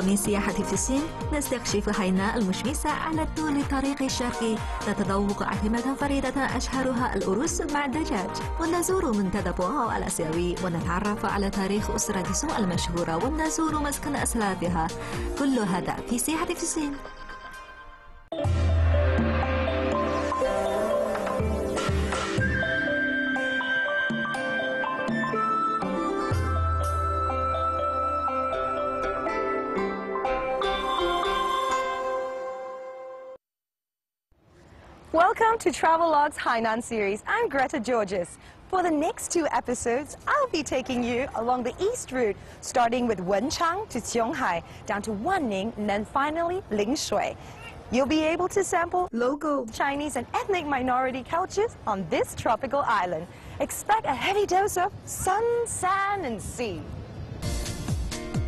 من سياحة في الصين نستكشف هيناء المشمسة على طول الطريق الشرقي نتذوق أطعمة فريدة أشهرها الأرز مع الدجاج. ونزور منتدى بواو الآسيوي ونتعرف على تاريخ أسرة سون المشهورة ونزور مسكن أسلافها كل هذا في سياحة في الصين. Welcome to Travelogue's Hainan series. I'm Greta Georges. For the next two episodes, I'll be taking you along the east route, starting with Wenchang to Qianghai, down to Wanning, and then finally Lingshui. You'll be able to sample local Chinese and ethnic minority cultures on this tropical island. Expect a heavy dose of sun, sand, and sea.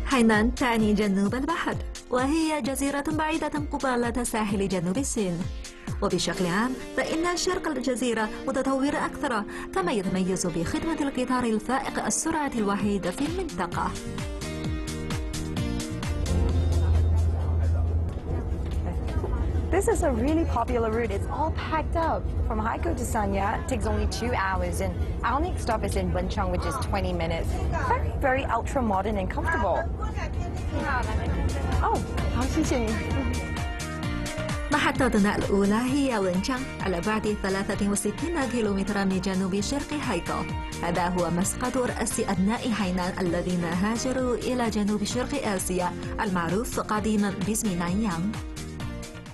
هاينان تعني جنوب البحر وهي جزيرة بعيدة قبالة ساحل جنوب الصين وبشكل عام فإن شرق الجزيرة متطور أكثر كما يتميز بخدمة القطار الفائق السرعة الوحيد في المنطقة This is a really popular route. It's all packed up. From Haikou to Sanya, it takes only two hours, and our next stop is in Wenchang, which is 20 minutes. Very, very ultra modern and comfortable. Oh, 好，谢谢你。 محطتنا الأولى هي وينشانغ على بعد 63 كيلومترا من جنوب شرق هايكو هذا هو مسقط رأس أبناء هاينان الذين هاجروا إلى جنوب شرق آسيا المعروف قديما باسم نانيانغ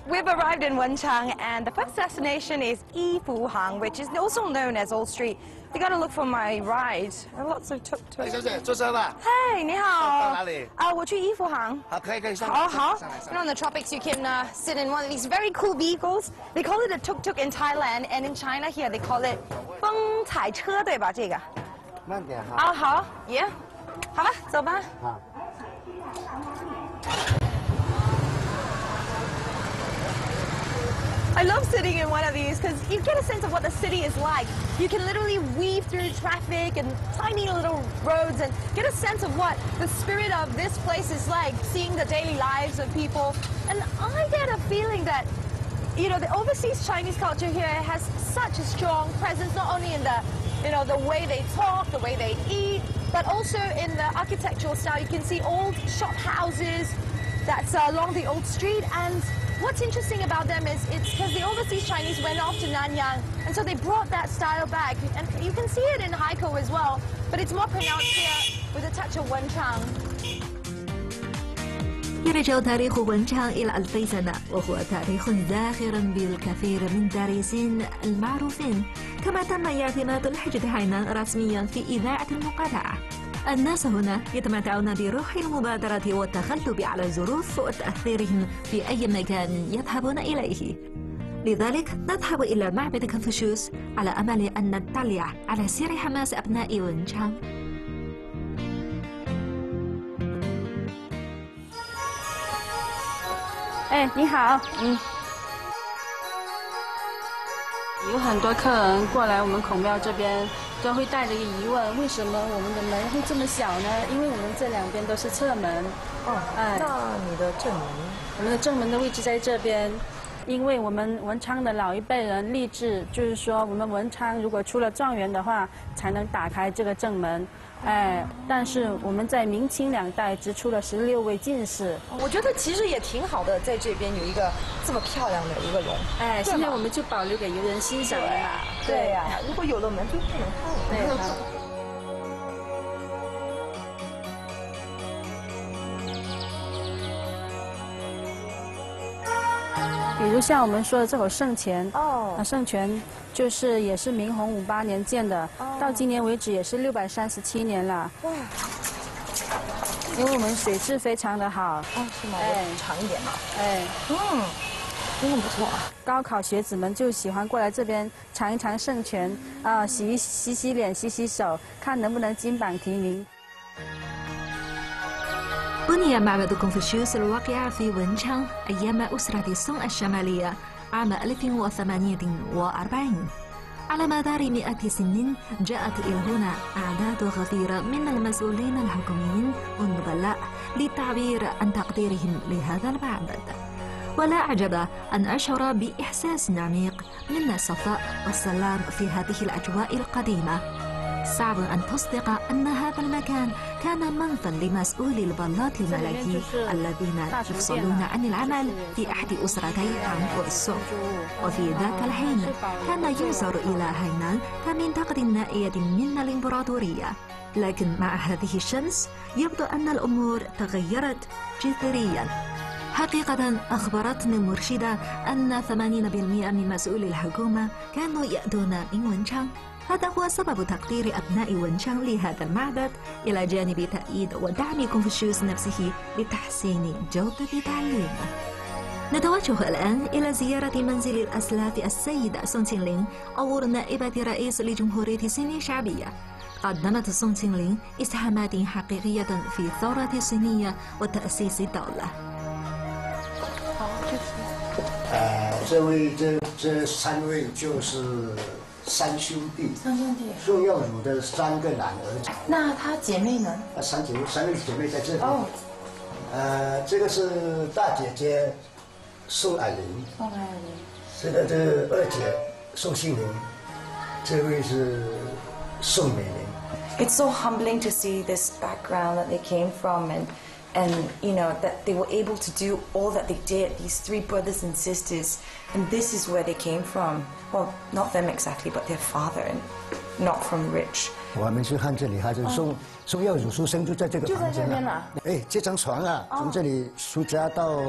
We've arrived in Wenchang, and the first destination is Yifuhang, which is also known as Old Street. You gotta look for my ride. There are lots of tuk 哎， tuk. 小姐，坐车吧。 Hey, 你好。到哪里？啊，我去衣服行。好，可以可以上来。好好上来上 You know, 来 in the tropics, you can uh, sit in one of these very cool vehicles. They call it a tuk-tuk in Thailand, and in China here they call it 风采车，对吧？这个。慢点哈。啊，好，Yeah，好吧，走吧。好。 I love sitting in one of these because you get a sense of what the city is like. You can literally weave through traffic and tiny little roads and get a sense of what the spirit of this place is like, seeing the daily lives of people. And I get a feeling that, you know, the overseas Chinese culture here has such a strong presence, not only in the, you know, the way they talk, the way they eat, but also in the architectural style. You can see old shop houses that's uh, along the old street and What's interesting about them is it's because the overseas Chinese went off to Nanyang, and so they brought that style back. And you can see it in Haikou as well, but it's more pronounced here with a touch of Wenchang. يرجع تاريخ ونشان إلى ألفي سنة وهو تاريخ زاخر بالكثير من دارسين المعروفين كما تم اعتماد الحجة هاينان رسميا في إذاعة المقاطعة الناس هنا يتمتعون بروح المبادرة والتغلب على الظروف وتأثيرهم في أي مكان يذهبون إليه لذلك نذهب إلى معبد كونفوشيوس على أمل أن نطلع على سير حماس أبناء ونشان 哎，你好，嗯。有很多客人过来我们孔庙这边， 都会带着一个疑问：为什么我们的门会这么小呢？因为我们这两边都是侧门，哦，哎那你的正门？我们的正门的位置在这边。因为我们文昌的老一辈人立志，就是说我们文昌如果出了状元的话，才能打开这个正门。哎，但是我们在明清两代只出了十六位进士。我觉得其实也挺好的，在这边有一个这么漂亮的一个龙。哎，现在我们就保留给游人欣赏了嘛。对呀、如果有了门就不能看了。对。啊比如像我们说的这口圣泉，哦。啊，圣泉就是也是明洪五八年建的，到今年为止也是六百三十七年了。哇，因为我们水质非常的好，哦，是吗？哎。长一点嘛。哎，嗯，真的不错啊。高考学子们就喜欢过来这边尝一尝圣泉，啊，洗一洗洗脸、洗洗手，看能不能金榜题名。 بني معبد كونفوشيوس الواقع في ونشان أيام أسرة سونغ الشمالية عام 1840 على مدار مئات سنين جاءت إلى هنا أعداد غفيرة من المسؤولين الحكوميين والنبلاء للتعبير عن تقديرهم لهذا المعبد ولا أعجب أن أشعر بإحساس عميق من الصفاء والسلام في هذه الأجواء القديمة. صعب أن تصدق أن هذا المكان كان منفا لمسؤولي البلاط الملكي الذين يفصلون عن العمل في أحد أسرتي عن والسوق وفي ذاك الحين كان ينظر إلى هاينان كمنطقة نائية من الإمبراطورية. لكن مع هذه الشمس يبدو أن الأمور تغيرت جذريا. حقيقة أخبرتني المرشدة أن 80% من مسؤولي الحكومة كانوا يأتون من ونشان هذا هو سبب تقدير أبناء ونشان لهذا المعبد. إلى جانب تأييد ودعم كونفوشيوس نفسه لتحسين جودة تعليمه. نتوجه الآن إلى زيارة منزل الأسلاف السيدة سون تين لين أو نائبة رئيس لجمهورية الصين الشعبية قدمت سون تين لين إسهامات حقيقية في الثورة الصينية وتأسيس الدولة. 这位这这三位就是三兄弟，三兄弟。宋耀儒的三个男儿子，那他姐妹呢？啊，三姐妹，三位姐妹在这里。哦，呃，这个是大姐姐宋霭龄，宋霭龄。这个这个二姐宋庆龄，这位是宋美龄。It's so humbling to see this background that they came from and and you know that they were able to do all that they did these three brothers and sisters and this is where they came from well not them exactly but their father and not from rich 我们去看这里，他就宋、宋耀儒出生就在这个就在房间这边了哎，这张床啊，从这里出家到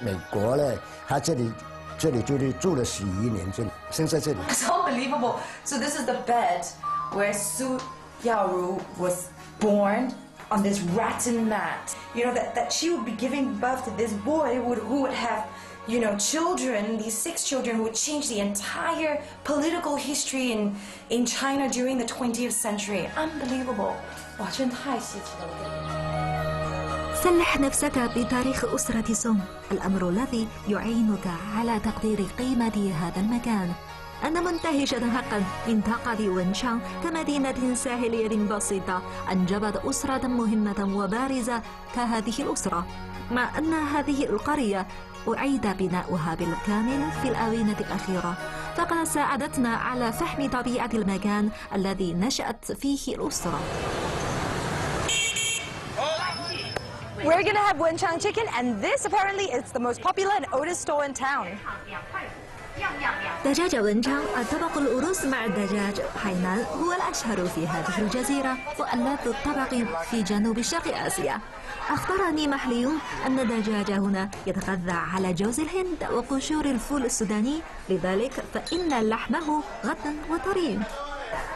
美国嘞，他这里这里就是住了十一年，这里生在这里。 it's unbelievable so this is the bed where Su Yaoru was born on this rotten mat. You know, that, that she would be giving birth to this boy would, who would have, you know, children, these six children who would change the entire political history in, in China during the 20th century. Unbelievable. سلح نفسك بتاريخ أسرة سون. الأمر الذي يعينك على تقدير قيمة هذا المكان أنا منتهشة حقا. من تقعد ونشان كمدينة ساحلية بسيطة. أنجبت أسرة مهمة وبارزة كهذه الأسرة. مع أن هذه القرية أعيد بناؤها بالكامل في الآونة الأخيرة. فقد ساعدتنا على فهم طبيعة المكان الذي نشأت فيه الأسرة. We're gonna have Wenchang chicken, and this apparently is the most popular and oldest store in town. دجاج ونشان الطبق الأروس مع الدجاج حينان هو الأشهر في هذه الجزيرة وألذ الطبق في جنوب شرق آسيا أخبرني محليون أن الدجاج هنا يتغذى على جوز الهند وقشور الفول السوداني لذلك فإن لحمه غدا وطري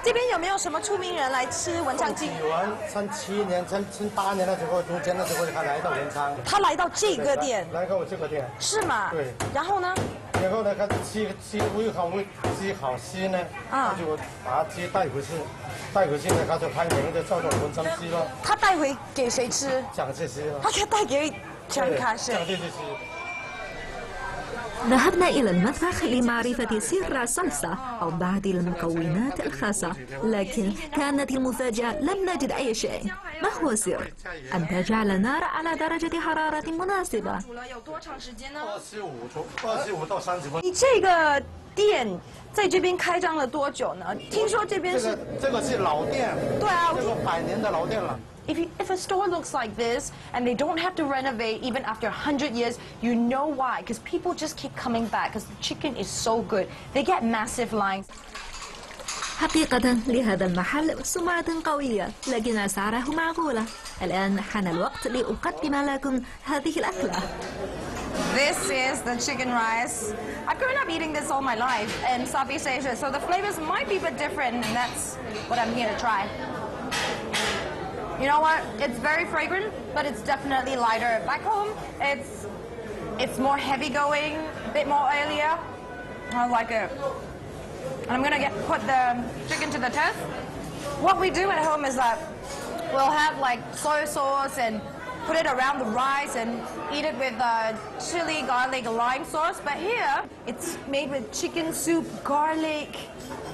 这边有没有什么出名人来吃文昌鸡？有啊，三七年、三三八年的时候，中间的时候他来到文昌，他来到这个店来到我这个店，是吗？对。然后呢？ 然后呢，他吃吃喂好喂吃好吃呢，他就把鸡带回去，带回去呢，他就拍明的照片，文章鸡了。他带回给谁吃？蒋介石啊。他带给蒋介石。蒋介石。ذهبنا إلى المطبخ لمعرفة سر الصلصة أو بعض المكونات الخاصة لكن كانت المفاجأة لم نجد أي شيء. ما هو السر؟ أن تجعل النار على درجة حرارة مناسبة. if, you, if a store looks like this and they don't have to renovate even after 100 years, you know why. Because people just keep coming back because the chicken is so good. They get massive lines. حقيقة لهذا المحل سمعة قوية لكن أسعاره معقولة الآن حان الوقت لأقدم لكم هذه الأكلة This is the chicken rice. I've grown up eating this all my life in Southeast Asia, so the flavors might be a bit different, and that's what I'm here to try. You know what? It's very fragrant, but it's definitely lighter. Back home, it's it's more heavy going, a bit more oilier. I like it. And I'm gonna get put the chicken to the test. What we do at home is that we'll have like soy sauce and put it around the rice and eat it with uh, chili, garlic, lime sauce. But here, it's made with chicken soup, garlic.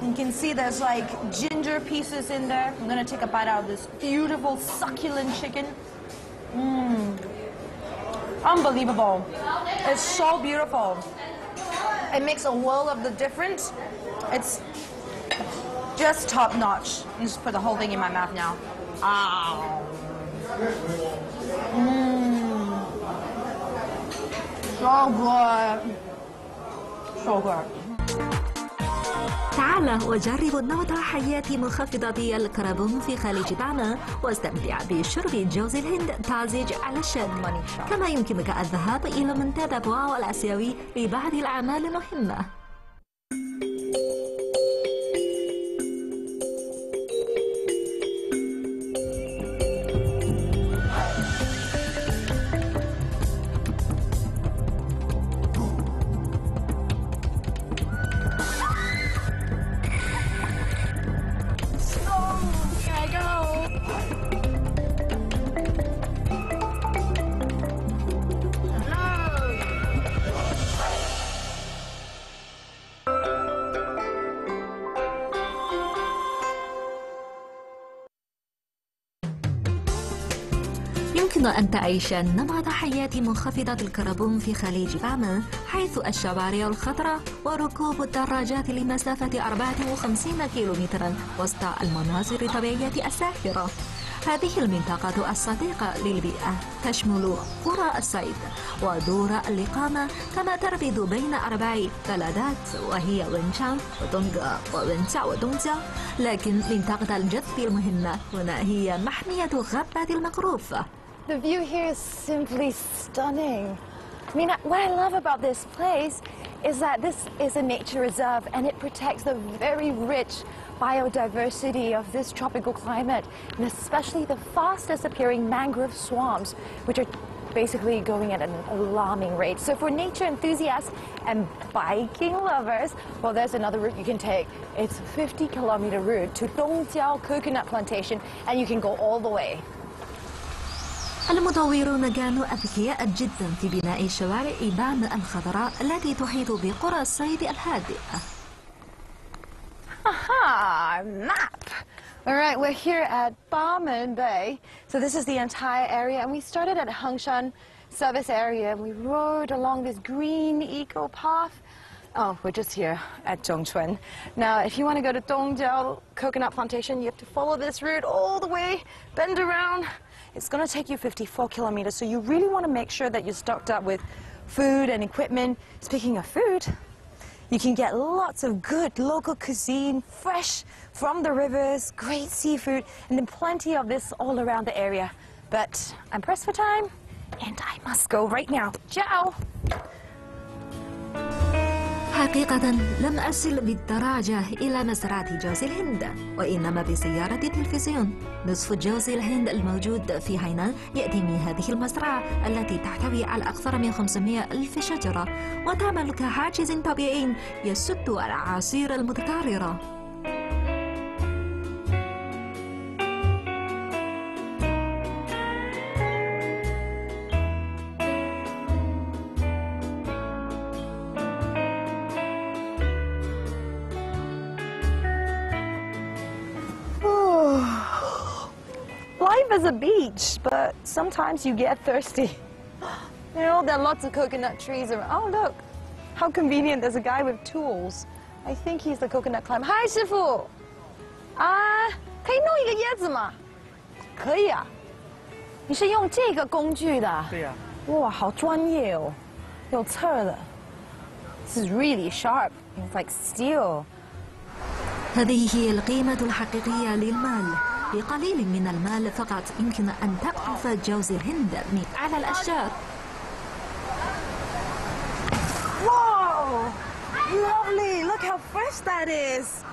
You can see there's like ginger pieces in there. I'm gonna take a bite out of this beautiful succulent chicken. Mmm. Unbelievable. It's so beautiful. It makes a world of the difference. It's just top notch. I'm just put the whole thing in my mouth now. Ah. Mmm. So good. So good. تعال وجرب نمط حياة منخفضة الكربون في خليج بعمة واستمتع بشرب جوز الهند طازج على الشد كما يمكنك الذهاب إلى منتدى بواو الآسيوي لبعض الأعمال المهمة. يمكن أن تعيش نمط حياة منخفضة الكربون في خليج بعمة حيث الشوارع الخضراء وركوب الدراجات لمسافة 54 كيلومترا وسط المناظر الطبيعية الساحرة. هذه المنطقة الصديقة للبيئة تشمل قرى الصيد ودور الإقامة كما تربط بين أربع بلدات وهي ونشان ودونغا وونشا ودونجا لكن منطقة الجذب المهمة هنا هي محمية غابة المقروفة The view here is simply stunning. I mean, what I love about this place is that this is a nature reserve and it protects the very rich biodiversity of this tropical climate, and especially the fastest appearing mangrove swamps, which are basically going at an alarming rate. So for nature enthusiasts and biking lovers, well, there's another route you can take. It's a 50 kilometer route to Dongjiao Coconut Plantation, and you can go all the way. المطورون كانوا أذكياء جدا في بناء شوارع إبان الخضراء التي تحيط بقرى الصيد الهادئة Aha, map. All right, we're here at Barmen Bay. So this is the entire area, and we started at Hengshan service area, and we rode along this green eco path. Oh, we're just here at Zhongchuan. Now, if you want to go to Dongjiao Coconut Plantation, you have to follow this route all the way, bend around. it's going to take you 54 kilometers, so you really want to make sure that you're stocked up with food and equipment. Speaking of food, you can get lots of good local cuisine, fresh from the rivers, great seafood, and then plenty of this all around the area. But I'm pressed for time, and I must go right now. Ciao! حقيقة لم أصل بالدراجة إلى مزرعة جوز الهند وإنما بسيارة التلفزيون. نصف جوز الهند الموجود في هينان يأتي من هذه المزرعة التي تحتوي على أكثر من 500 ألف شجرة. وتعمل كحاجز طبيعي يسد الأعاصير المتكررة is a beach, but sometimes you get thirsty. You know, there are lots of coconut trees around. Oh, look, how convenient. There's a guy with tools. I think he's the coconut climber. Hi, 师傅。啊，可以弄一个椰子吗？可以啊。你是用这个工具的？对呀、哇，好专业哦，有刺儿的。This is really sharp. It's like steel. هذه هي القيمة الحقيقية للمال بقليل من المال فقط يمكن أن تقطف جوز الهند من أعلى الأشجار Whoa! Lovely! Look how fresh that is!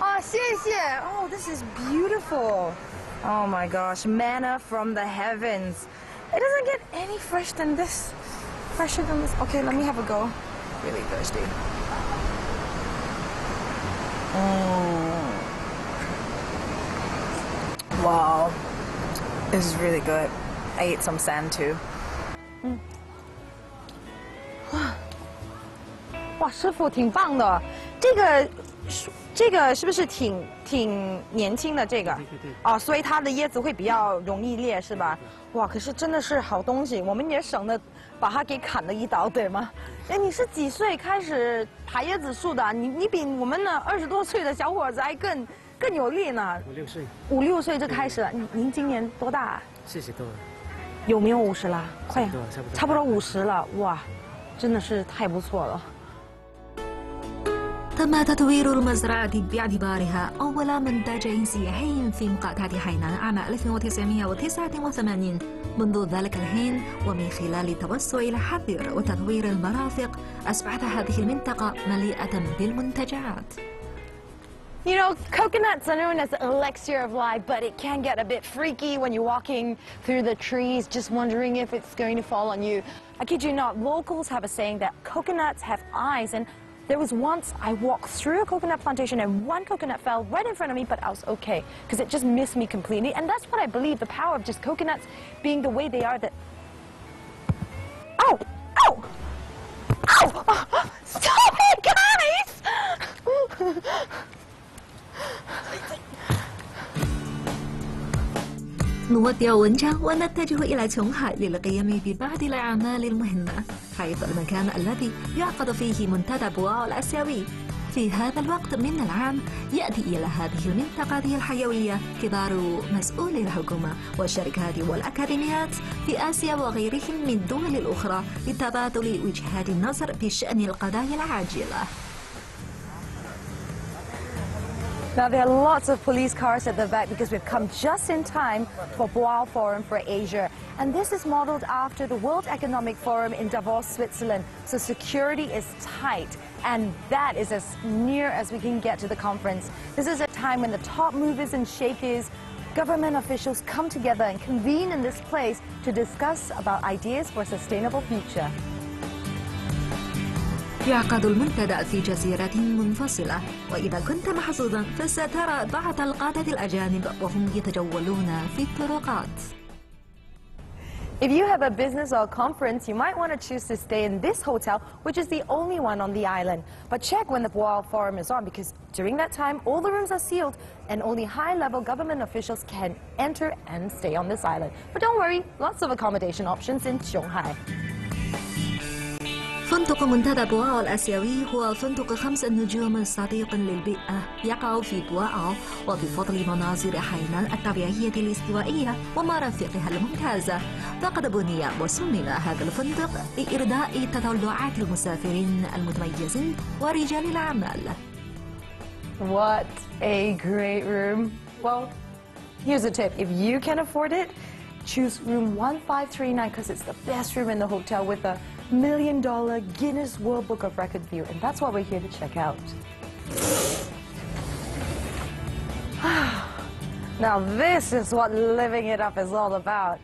Oh, 谢谢. Oh, this is beautiful. Oh my gosh, manna from the heavens. It doesn't get any fresh than this. Fresher than this. Okay, let me have a go. Really thirsty. Mm. Wow. This is really good. I ate some sand too. 哇，师傅挺棒的。这个这个是不是挺挺年轻的？这个对对对哦，所以它的椰子会比较容易裂，是吧？哇，可是真的是好东西，我们也省得把它给砍了一刀，对吗？哎，你是几岁开始爬椰子树的？你你比我们那二十多岁的小伙子还更更有力呢。五六岁，五六岁就开始了，您您今年多大啊？四十多了，有没有五十啦？快差不多差不多差不多五十了，哇，真的是太不错了。 تم تطوير المزرعة باعتبارها أول منتجع سياحي في مقاطعة حينان عام 1989 منذ ذلك الحين ومن خلال التوسع إلى حذر وتطوير المرافق أصبحت هذه المنطقة مليئة بالمنتجعات You know, coconuts are known as the elixir of life, but it can get a bit freaky when you're walking through the trees, just wondering if it's going to fall on you. I kid you not, locals have a saying that coconuts have eyes, and there was once I walked through a coconut plantation and one coconut fell right in front of me, but I was okay, because it just missed me completely. And that's what I believe, the power of just coconuts being the way they are that... Ow! Ow! Ow! Stop نودع ونجا ونتجه إلى تشونغهاي للقيام ببعض الأعمال المهمة حيث المكان الذي يعقد فيه منتدى بواو الآسيوي. في هذا الوقت من العام يأتي إلى هذه المنطقة الحيوية كبار مسؤولي الحكومة والشركات والأكاديميات في آسيا وغيرهم من الدول الأخرى لتبادل وجهات النظر بشأن القضايا العاجلة. Now there are lots of police cars at the back because we've come just in time for Boao Forum for Asia. And this is modeled after the World Economic Forum in Davos, Switzerland. So security is tight and that is as near as we can get to the conference. This is a time when the top movers and shakers, government officials come together and convene in this place to discuss about ideas for a sustainable future. يعقد المنتدى في جزيرة منفصلة وإذا كنت محظوظا فسترى بعض القادة الأجانب وهم يتجولون في الطرقات If you have a business or a conference, you might want to choose to stay in this hotel, which is the only one on the island. But check when the Boao Forum is on, because during that time, all the rooms are sealed, and only high-level government officials can enter and stay on this island. But don't worry, lots of accommodation options in Shanghai. فندق منتدى بواو الآسيوي هو فندق خمس نجوم صديق للبيئة يقع في بواو وبفضل مناظر حينان الطبيعية الاستوائية ومرافقها الممتازة فقد بني وصمم هذا الفندق لإرضاء تطلعات المسافرين المتميزين ورجال الأعمال What a great room. Well, here's a tip. If you can afford it, choose room 1539 because it's the best room in the hotel with a million dollar Guinness World Book of Record view. And that's what we're here to check out. now this is what living it up is all about.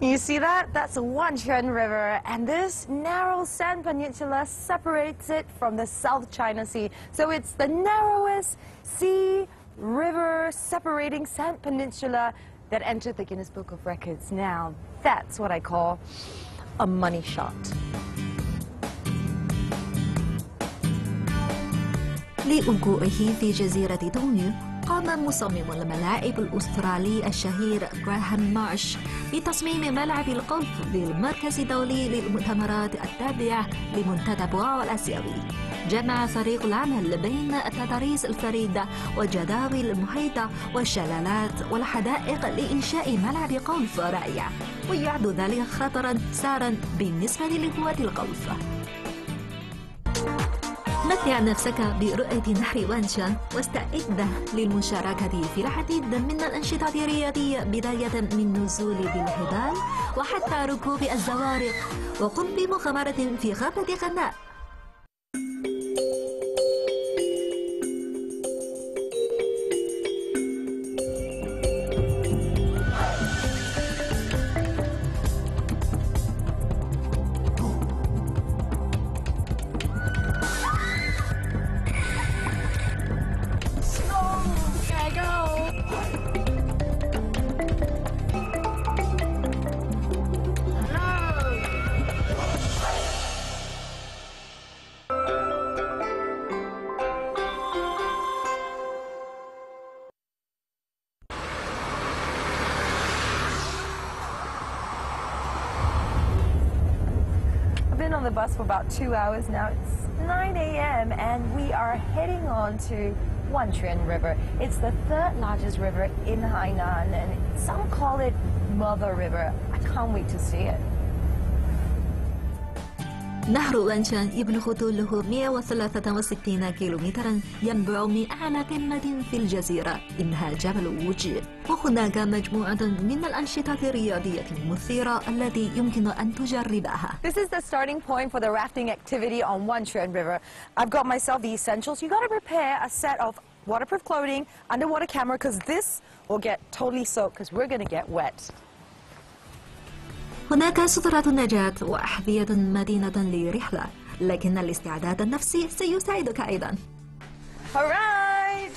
You see that? That's Wanchun River, and this narrow sand peninsula separates it from the South China Sea. So it's the narrowest sea, river, separating sand peninsula that entered the Guinness Book of Records. Now, that's what I call a money shot. لوقوعه في جزيرة دونيو قام مصمم الملاعب الأسترالي الشهير غراهام مارش بتصميم ملعب القولف للمركز الدولي للمؤتمرات التابع لمنتدى بواو الآسيوي جمع فريق العمل بين التضاريس الفريدة والجداول المحيطة والشلالات والحدائق لإنشاء ملعب قولف رائع ويعد ذلك خطرا سارا بالنسبة لهواة القولف متع نفسك برؤية نهر وانشان واستعد للمشاركة في العديد من الأنشطة الرياضية بداية من نزول بالحبال وحتى ركوب الزوارق وقم بمغامرة في غابة غناء. The bus for about two hours now. It's 9 a.m. and we are heading on to Wanquan River. It's the third largest river in Hainan and some call it Mother River. I can't wait to see it. نهر وانشان يبلغ طوله 163 كيلومترا ينبع من أعلى قمة في الجزيرة إنها جبل ووجي وهناك مجموعة من الأنشطة الرياضية المثيرة التي يمكن أن تجربها This is the starting point for the rafting activity on Wanquan River. I've got myself the essentials. You got to prepare a set of waterproof clothing, underwater camera, because this will get totally soaked because we're to get wet. هناك سترة نجاة وأحذية مدينة لرحلة لكن الاستعداد النفسي سيساعدك أيضا All right.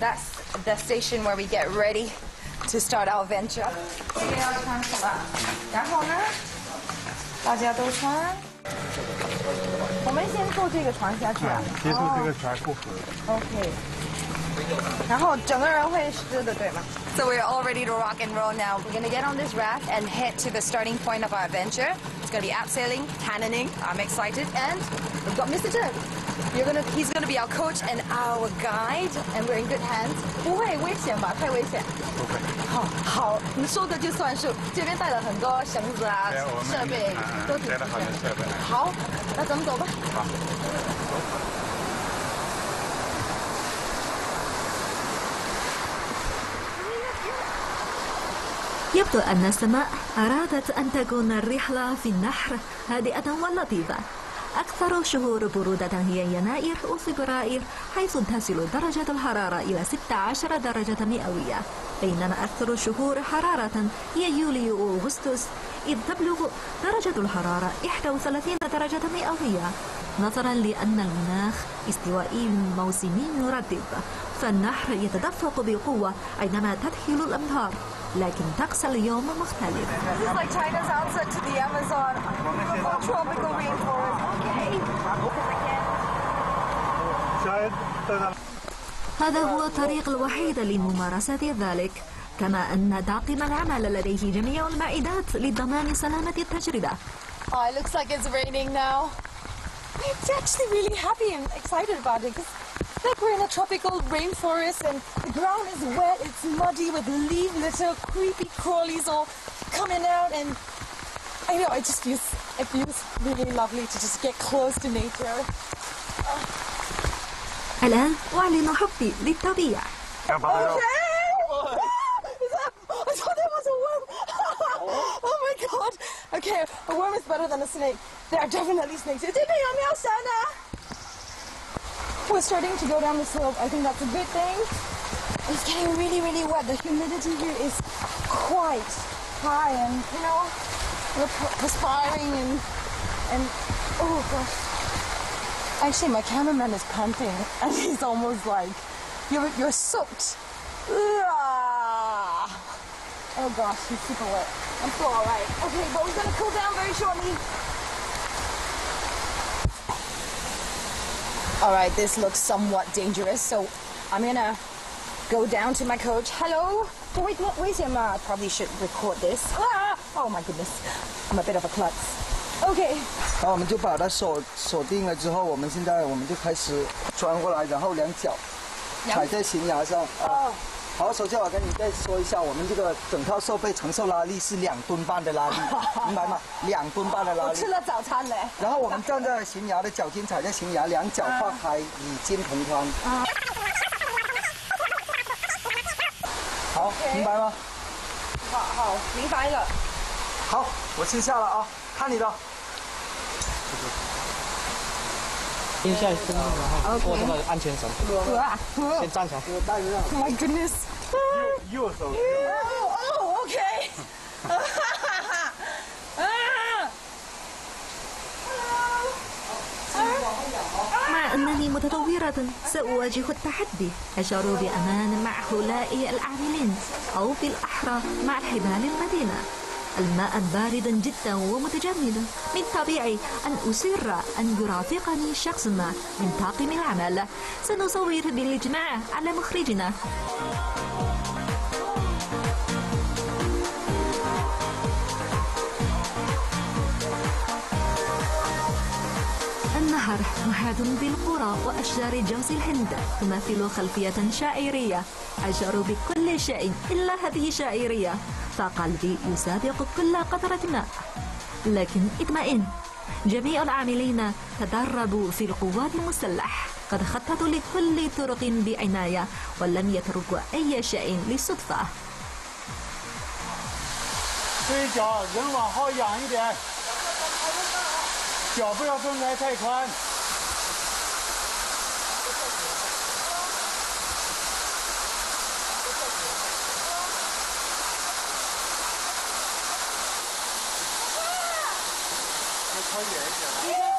That's the station where we get ready to start our venture. 今天要穿什么？然后呢？大家都穿。我们先坐这个船下去啊。接触这个船不合。 OK。 然后整个人会湿的，对吗？So we're all ready to rock and roll now. We're gonna get on this raft and head to the starting point of our adventure. It's gonna be abseiling, cannoning. I'm excited, and we've got Mr. Chen. You're gonna, he's gonna be our coach and our guide, and we're in good hands. 不会危险吧？太危险。不会。好，好，你说的就算数。这边带了很多绳子啊对我，们设备嗯都挺带了好多设备好，那咱们走吧。 يبدو أن السماء أرادت أن تكون الرحلة في النحر. هادئة ولطيفة. أكثر شهور برودة هي يناير وفبراير حيث تصل درجة الحرارة إلى 16 درجة مئوية. بينما أكثر الشهور حرارة هي يوليو وأغسطس إذ تبلغ درجة الحرارة 31 درجة مئوية. نظرا لأن المناخ استوائي موسمي مرتب فالنهر يتدفق بقوة عندما تدخل الأمطار لكن طقس اليوم مختلف هذا هو الطريق الوحيد لممارسة ذلك كما أن طاقم العمل لديه جميع المعدات لضمان سلامة التجربة Oh, it looks like it's raining now. I'm actually really happy and excited about it because like we're in a tropical rainforest and the ground is wet, it's muddy with leaf litter, creepy crawlies all coming out and I know, it just feels, it feels really lovely to just get close to nature. الآن أعلن is that? I thought that was a worm. oh my god. Okay, a worm is better than a snake. There are definitely snakes. Is it on your？We're starting to go down the slope. I think that's a good thing. It's getting really, really wet. The humidity here is quite high, and you know, we're perspiring and and oh gosh. Actually, my cameraman is panting, and he's almost like, "You're you're soaked." Ah. Oh gosh, he's super wet. I'm still alright. Okay, but we're gonna cool down very shortly. Alright, this looks somewhat dangerous, so I'm gonna go down to my coach. Hello? Oh, wait, no, wait, Emma. I probably should record this. Ah! Oh my goodness. I'm a bit of a klutz. Okay. 好，我们就把它锁锁定了之后，我们现在我们就开始穿过来，然后两脚踩在悬崖上。啊， 好，首先我跟你再说一下，我们这个整套设备承受拉力是两吨半的拉力，明白吗？两吨半的拉力。我吃了早餐嘞。然后我们站在悬崖的脚尖，踩在悬崖，两脚放开，与肩同宽。好，明白吗？好好，明白了。好，我先下了啊，看你的。蹲下身，然后握这个安全绳，哇先站起来。 Oh my goodness. 右手 Oh, oh, okay. Ah. مع أنني متطورة سأواجه التحدي أشعر بأمان مع هؤلاء العاملين أو بالأحرى مع الحبال المتينة الماء باردا جدا ومتجمدا. من طبيعي أن أصر أن يرافقني شخص ما من طاقم العمل. سنصور بالإجماع على مخرجنا. البحر محاط بالقرى وأشجار جوز الهند. تمثل خلفية شاعرية. أشعر بكل شيء إلا هذه شاعرية. فقلبي يسابق كل قطرة ماء لكن اطمئن جميع العاملين تدربوا في القوات المسلح قد خططوا لكل طرق بعناية ولم يتركوا أي شيء للصدفة 稍远一点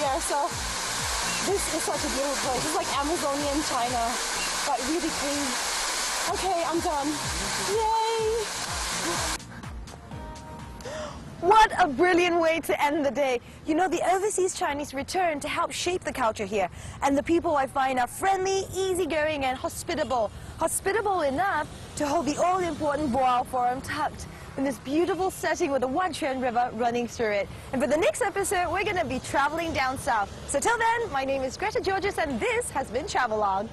fear. So this is such a beautiful place. It's like Amazonian China, but really clean. Okay, I'm done. Yay! What a brilliant way to end the day. You know, the overseas Chinese return to help shape the culture here. And the people I find are friendly, easygoing, and hospitable. Hospitable enough to hold the all-important Boao Forum tucked in this beautiful setting with the Wanchuan River running through it. And for the next episode, we're going to be traveling down south. So till then, my name is Greta Georges, and this has been Travelog.